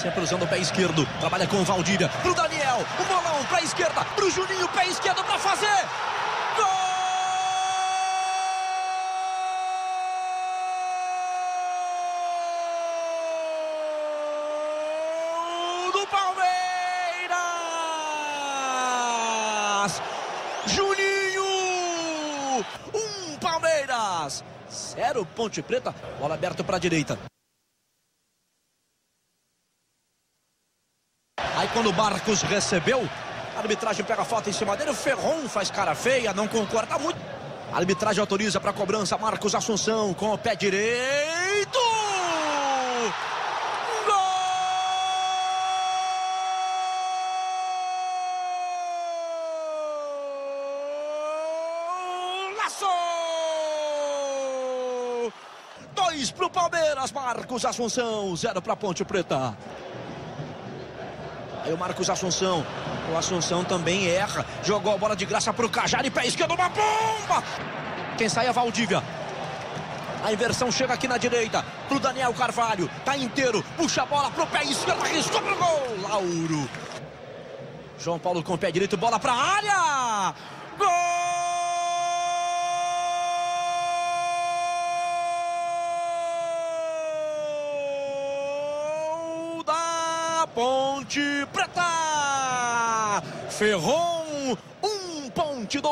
Sempre usando o pé esquerdo. Trabalha com o Valdívia. Pro Daniel. O bolão pra esquerda. Pro Juninho. Pé esquerdo pra fazer. Gol Palmeiras. Juninho. Um Palmeiras. Zero Ponte Preta. Bola aberta para a direita. Quando o Marcos recebeu, a arbitragem pega a falta em cima dele. O Ferron faz cara feia, não concorda muito. A arbitragem autoriza para cobrança. Marcos Assunção com o pé direito. Golaço! Dois pro Palmeiras, Marcos Assunção, zero pra Ponte Preta. Aí o Marcos Assunção. O Assunção também erra. Jogou a bola de graça pro Cajari, pé esquerdo, uma bomba! Quem sai é Valdívia. A inversão chega aqui na direita pro Daniel Carvalho. Tá inteiro, puxa a bola pro pé esquerdo, arriscou pro gol. Lauro. João Paulo com o pé direito, bola pra área. Gol Ponte Preta. Ferron, um ponte do